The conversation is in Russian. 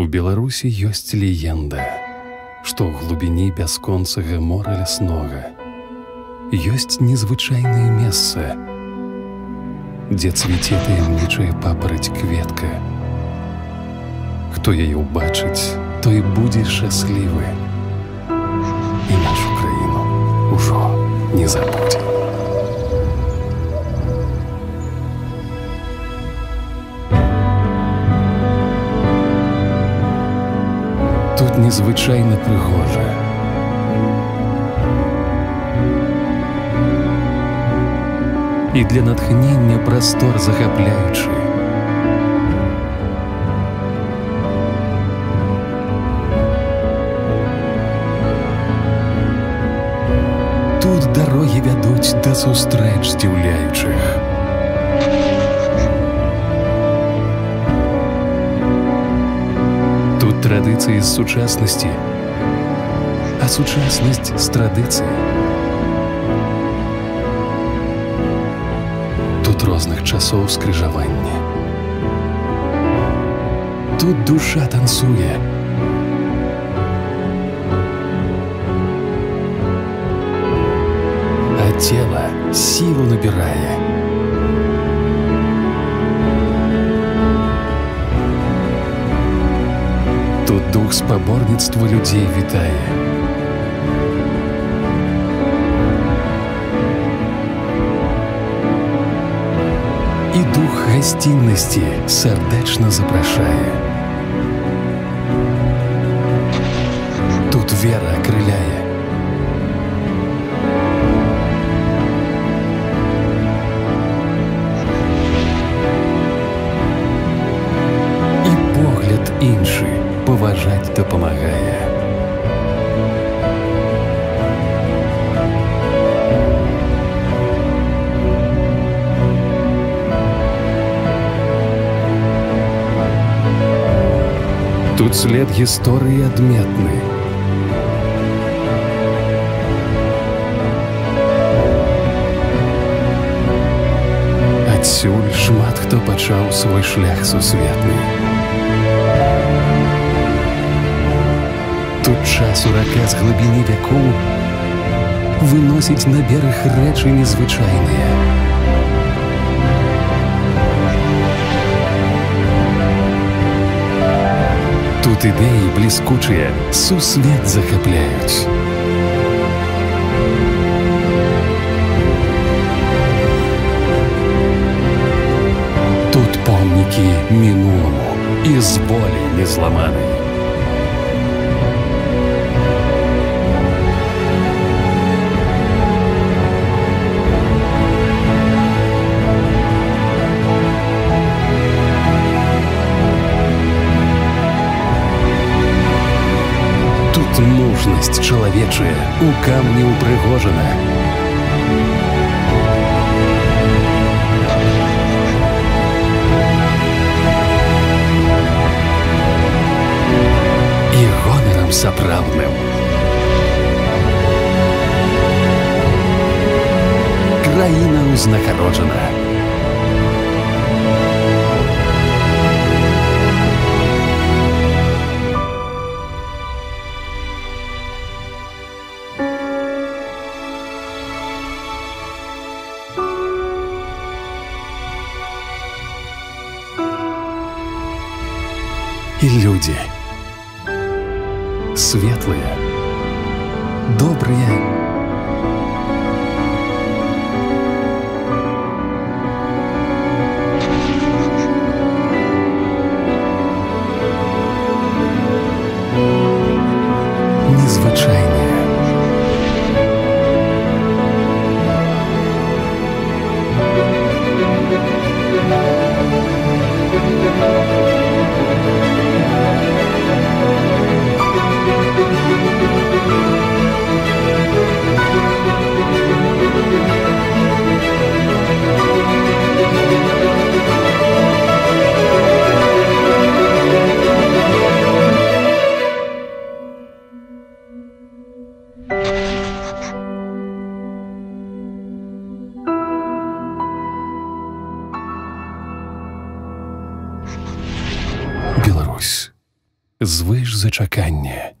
У Беларусі ёсць легенда, што ў глубіні бясконцага мора ляснога ёсць незвычайнае месца, дзе цвіце таямнічая папараць кветка. Хто яе ўбачыць, той будзе шчаслівы. І нашу краіну ўжо не забудзе. Тут незвычайна прыгожа. І для натхнення прастор захапляючы. Тут дарогі вядуць да сустрэч здзіўляючых. Тут традыцыі з сучаснасці, а сучаснасць з традыцыі. Тут розных часоў скрыжавання. Тут душа танцуе. А тело силу набирая. дух спаборніцтва людзей вітае. І дух гасціннасці сардэчна запрашае. Тут вера акрыляе. І погляд іншы паважаць дапамагае. Тут след гісторыі адметны. Адсюль шмат хто пачаў свой шлях сусветны. Тут час урака з глыбіні вякоў выносіць на бераг рэчы незвычайныя. Тут ідэі бліскучыя сусвет захапляюць. Тут помнікі мінулому і з волі незламанай. Тут мужнасць чалавечая у камні ўпрыгожана. І гонарам сапраўдным. Краіна ўзнагароджана. І людзі светлыя, добрыя, чогось, звиш зачекання.